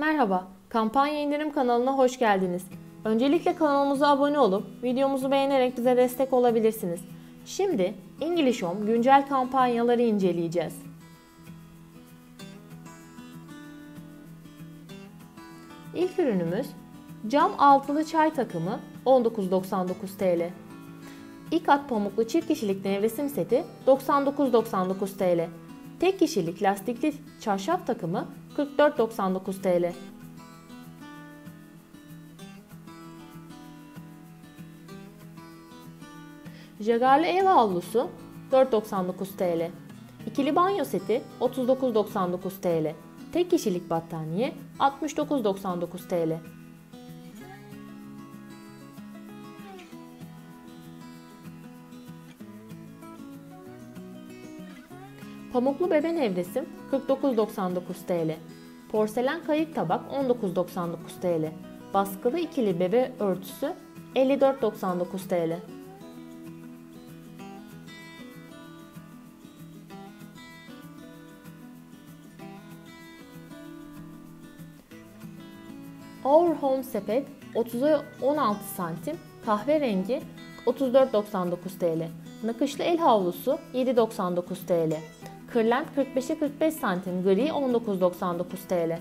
Merhaba, kampanya indirim kanalına hoş geldiniz. Öncelikle kanalımıza abone olup videomuzu beğenerek bize destek olabilirsiniz. Şimdi English Home güncel kampanyaları inceleyeceğiz. İlk ürünümüz cam altılı çay takımı 19.99 TL. İkat pamuklu çift kişilik nevresim seti 99.99 TL. Tek kişilik lastikli çarşaf takımı 44.99 TL. Jagarlı ev havlusu 4.99 TL. İkili banyo seti 39.99 TL. Tek kişilik battaniye 69.99 TL. Pamuklu bebe nevresim 49.99 TL. Porselen kayık tabak 19.99 TL. Baskılı ikili bebe örtüsü 54.99 TL. Our Home sepet 30'a 16 santim kahverengi 34.99 TL. Nakışlı el havlusu 7.99 TL. Kırlent 45'e 45 santim gri 19.99 TL.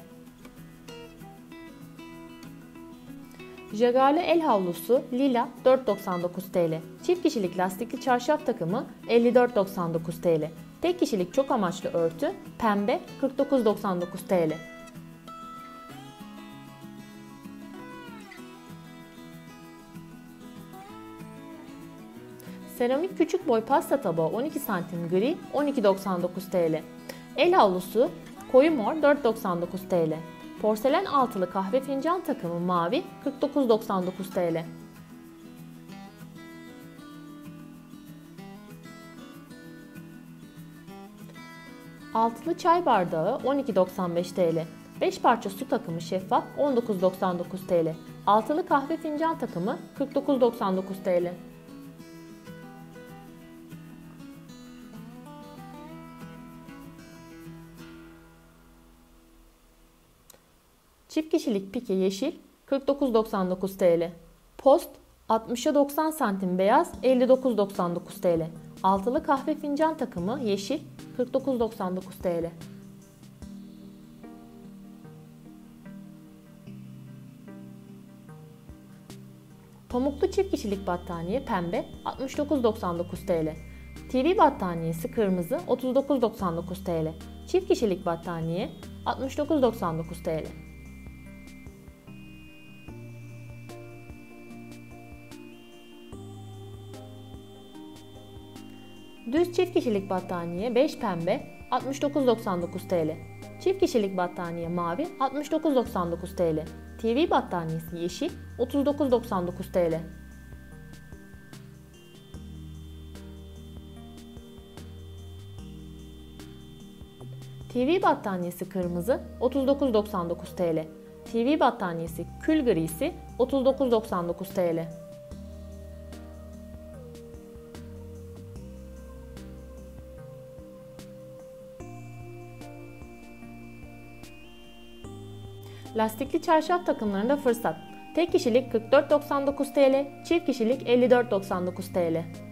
Jagarlı el havlusu lila 4.99 TL. Çift kişilik lastikli çarşaf takımı 54.99 TL. Tek kişilik çok amaçlı örtü pembe 49.99 TL. Seramik küçük boy pasta tabağı 12 santim gri 12.99 TL. El havlusu koyu mor 4.99 TL. Porselen altılı kahve fincan takımı mavi 49.99 TL. Altılı çay bardağı 12.95 TL. 5 parça su takımı şeffaf 19.99 TL. Altılı kahve fincan takımı 49.99 TL. Çift kişilik pike yeşil 49.99 TL. Post 60'a 90 santim beyaz 59.99 TL. Altılı kahve fincan takımı yeşil 49.99 TL. Pamuklu çift kişilik battaniye pembe 69.99 TL. TV battaniyesi kırmızı 39.99 TL. Çift kişilik battaniye 69.99 TL. Düz çift kişilik battaniye 5 pembe 69.99 TL. Çift kişilik battaniye mavi 69.99 TL. TV battaniyesi yeşil 39.99 TL. TV battaniyesi kırmızı 39.99 TL. TV battaniyesi kül grisi 39.99 TL. Lastikli çarşaf takımlarında fırsat. Tek kişilik 44.99 TL, çift kişilik 54.99 TL.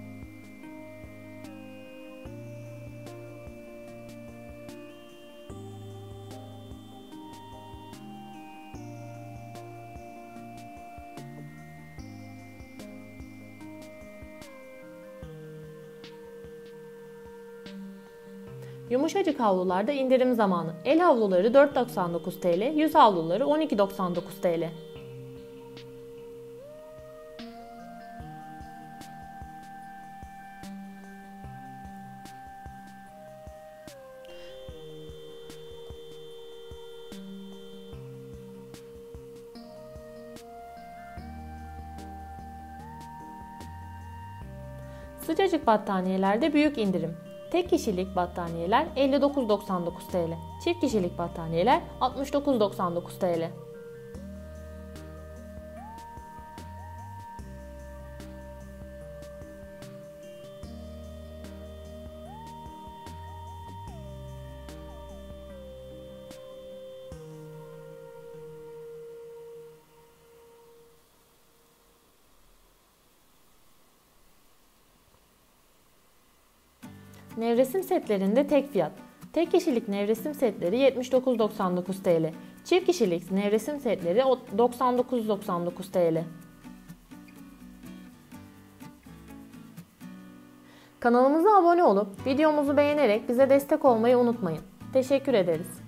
Yumuşacık havlularda indirim zamanı. El havluları 4.99 TL, yüz havluları 12.99 TL. Sıcacık battaniyelerde büyük indirim. Tek kişilik battaniyeler 59.99 TL. Çift kişilik battaniyeler 69.99 TL. Nevresim setlerinde tek fiyat. Tek kişilik nevresim setleri 79.99 TL. Çift kişilik nevresim setleri 99.99 TL. Kanalımıza abone olup videomuzu beğenerek bize destek olmayı unutmayın. Teşekkür ederiz.